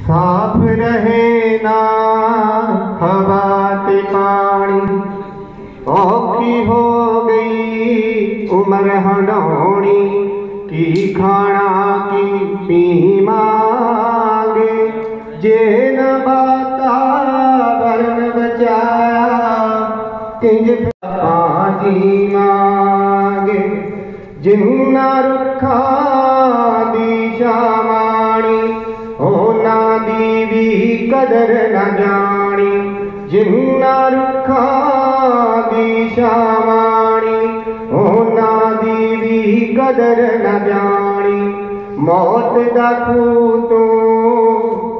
साफ़ रहे ना, हवा के पानी। औखी हो गई उम्र हडौनी, की खाना की पी मांगे। जे न वातावरण बचाया किंज पानी मांगे। जिन्ना रुखा दिशा माणी ਕਦਰ ਨਾ ਜਾਣੀ, ਜਿੰਨਾ ਰੁੱਖਾਂ ਦੀ ਸ਼ਾਮਾਣੀ ਉਹਨਾਂ ਦੀ ਵੀ ਕਦਰ ਨਾ ਜਾਣੀ। ਮੌਤ ਦਾ ਖੂਹ ਤੋਂ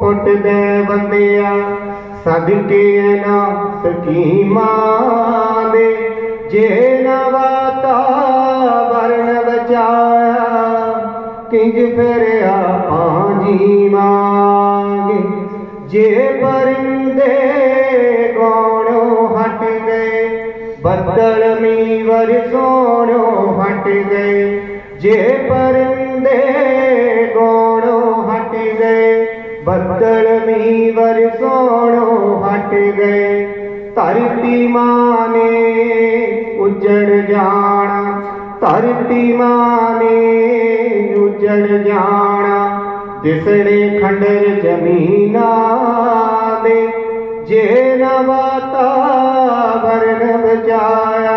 ਉੱਠਦੇ ਬੰਦਿਆ, ਸਦਕੇ ਨਾ ਸਕੀਮਾਂ ਦੇ, ਜੇ ਨਾ ਵਾਤਾਵਰਨ ਬਚਾਇਆ, ਕਿੰਜ ਫਿਰ ਆਪਾਂ ਜੀਵਾਂਗੇ? जे परिंदे गौणो हट गए? बदल मीवर सोनो हट गए। जे परिंदे गौणो हट गए। बदल मीवर सोणो हट गए। धरती माने उजड़ जाना। धरती माने उजड़ जाना। तिसड़े खंडर जमीना दे जे वातावरण बचाया,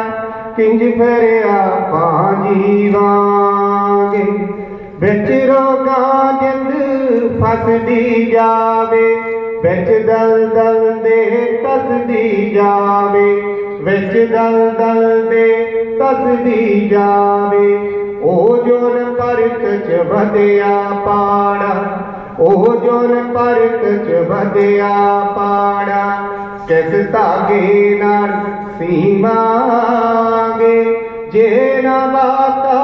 किंज फिरया पांजी बिच रोगा जिंद फसदी जावे, बिच दल दल दे तसदी जावे, बिच दल दल दे तसदी जावे। ओ जोन परत च वधिया पा ओजोन परकच बदया पाड़ा। धागे गेना सीमागे जेना बाता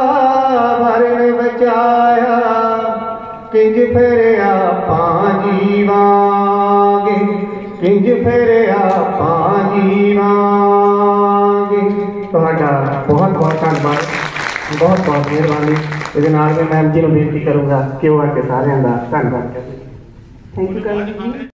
भरन बचाया। किंज फेरया पाजीवागे किंज फेरया पाजीवागे तो बहुत बहुत धन्यवाद। ਬਹੁਤ ਬਹੁਤ ਮਿਹਰਬਾਨੀ। ਇਹਦੇ ਨਾਲ ਮੈਂ ਮੈਮ ਜੀ ਨੂੰ ਬੇਨਤੀ ਕਰੂੰਗਾ ਕਿ ਉਹ ਆ ਕੇ ਸਾਰਿਆਂ ਦਾ ਧੰਨਵਾਦ ਕਰਨ ਥੈਂਕ ਯੂ ਕਰਮਜੀਤ ਜੀ